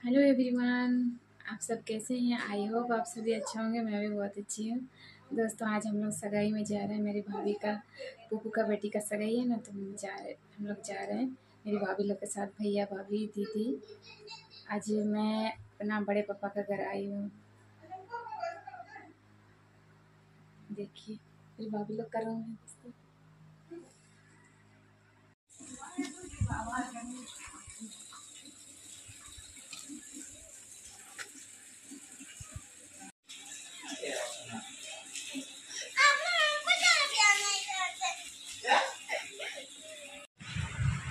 Hello everyone आप सब कैसे हैं? आई होप आप सभी अच्छे होंगे, मैं भी बहुत अच्छी हूँ। दोस्तों, आज हम लोग सगाई में जा रहे हैं। मेरी भाभी का पुप्पू का, बेटी का सगाई है ना तो हम जा रहे, हम लोग जा रहे हैं। मेरी भाभी लोग के साथ, भैया, भाभी, दीदी। आज मैं अपना बड़े पापा का घर आई हूँ। देखिए, मेरी भाभी लोग कर रहे हैं। दोस्तों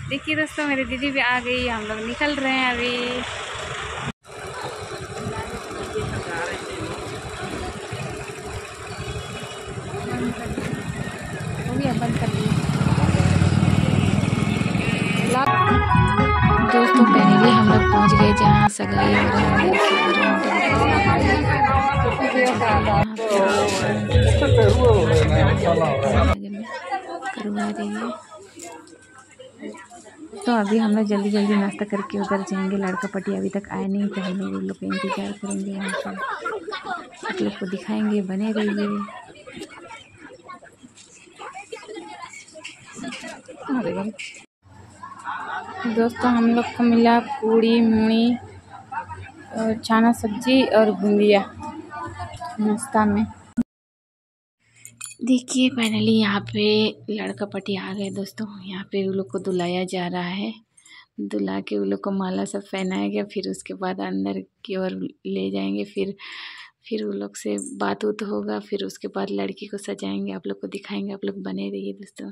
देखिए दोस्तों मेरी दीदी भी आ गई हम लोग निकल रहे हैं अभी दोस्तों पहले हम लोग पहुँच गए जहाँ सगाई हो रहा है करवा रही है तो अभी हम लोग जल्दी जल्दी नाश्ता करके उधर जाएँगे। लड़का पट्टी अभी तक आए नहीं तो हम लोग उन लोग का इंतज़ार करेंगे यहाँ पर आप लोग को दिखाएँगे, बने रहिए। दोस्तों, हम लोग को मिला पूड़ी मुड़ी और छाना सब्ज़ी और बूंदिया नाश्ता में। देखिए फाइनली यहाँ पे लड़का पटी आ गए दोस्तों। यहाँ पे उन लोग को दुलाया जा रहा है। दुला के उन लोग को माला सब पहनाया गया, फिर उसके बाद अंदर की ओर ले जाएँगे, फिर फिर उन लोग से बात उत होगा, फिर उसके बाद लड़की को सजाएँगे, आप लोग को दिखाएँगे, आप लोग बने रहिए दोस्तों।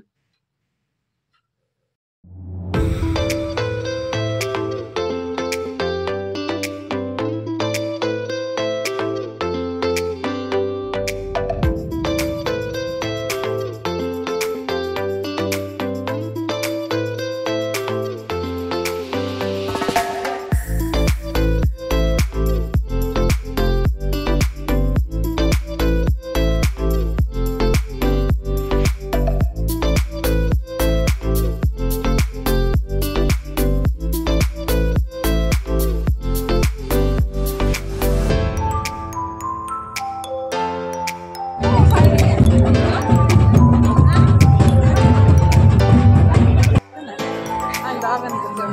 यहाँ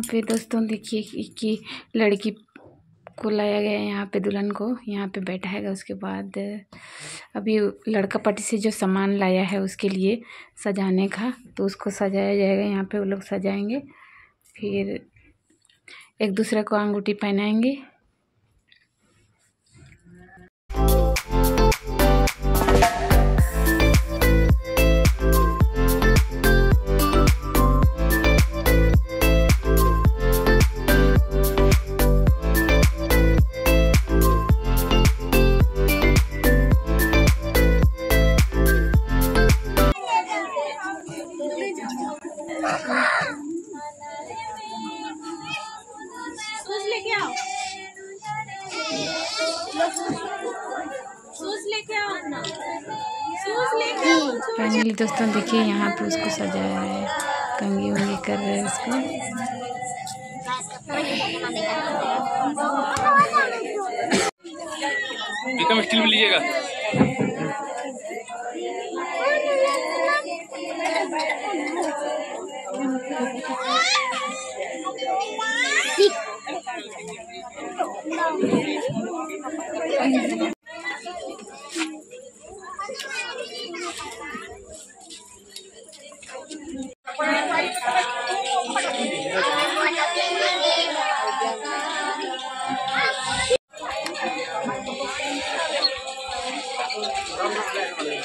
पे दोस्तों देखिए कि लड़की को लाया गया है यहाँ पे दुल्हन को, यहाँ पे है उसके बाद, अभी लड़का पट्टी से जो सामान लाया है उसके लिए सजाने का तो उसको सजाया जाएगा, यहाँ पे वो लोग सजाएँगे, फिर एक दूसरे को अंगूठी पहनाएँगे फाइनली दोस्तों देखिए यहाँ पे उसको सजाया है। कंगी उंगी कर रहे हैं उसको। स्टील में लीजिएगा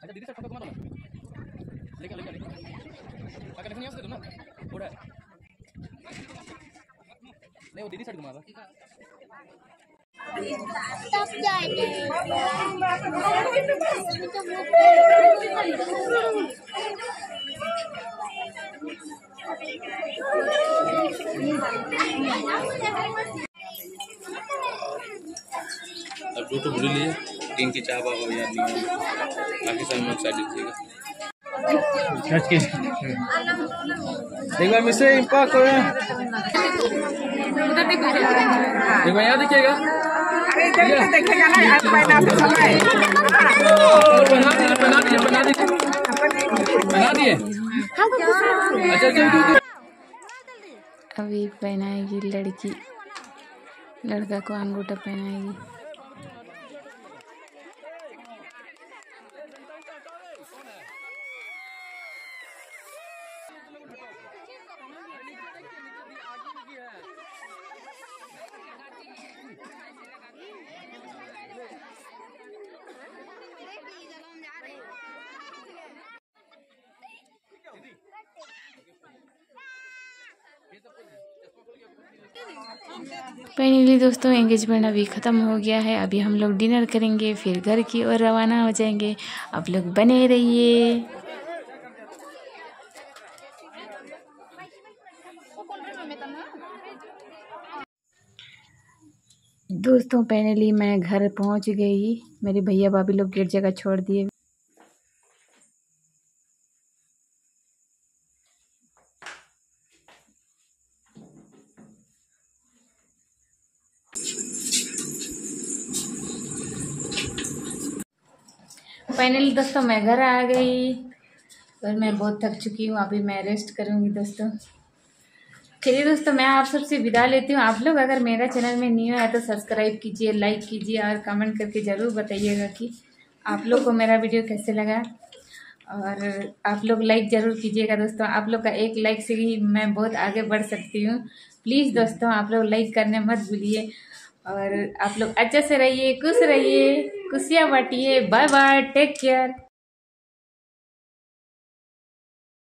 अच्छा दीदी से फ़ोटो घुमा दो ना लेके लेके लेके अगर नहीं आ सकते ना थोड़ा नहीं वो दीदी साइड घुमा दो तब जाएँगे दो तो भूल लिए। तीन की चाह बाबा याद नहीं है। बाकी सब लोग साइड दीजिएगा एक बार मिसे इम्पैक्ट करो एक बार यहाँ देखिएगा। देखेगा ना आज पहना समय बना दिए बना दिए। बना दिए? अच्छा अच्छा अभी पहनाएगी लड़की। लड़का को अंगूठा पहनाएगी। फाइनली दोस्तों एंगेजमेंट अभी ख़त्म हो गया है। अभी हम लोग डिनर करेंगे, फिर घर की ओर रवाना हो जाएँगे। आप लोग बने रहिए। दोस्तों फाइनली मैं घर पहुँच गई। मेरे भैया भाभी लोग गेट जगह छोड़ दिए। फाइनली दोस्तों, मैं घर आ गई और मैं बहुत थक चुकी हूँ। अभी मैं रेस्ट करूँगी दोस्तों। चलिए दोस्तों, मैं आप सबसे विदा लेती हूँ। आप लोग अगर मेरा चैनल में न्यू है तो सब्सक्राइब कीजिए, लाइक कीजिए और कमेंट करके ज़रूर बताइएगा कि आप लोग को मेरा वीडियो कैसे लगा। और आप लोग लाइक ज़रूर कीजिएगा दोस्तों। आप लोग का एक लाइक से ही मैं बहुत आगे बढ़ सकती हूँ। प्लीज़ दोस्तों, आप लोग लाइक करने मत भूलिए। और आप लोग अच्छे से रहिए, खुश रहिए, खुशियाँ बांटिए। Bye bye, take care.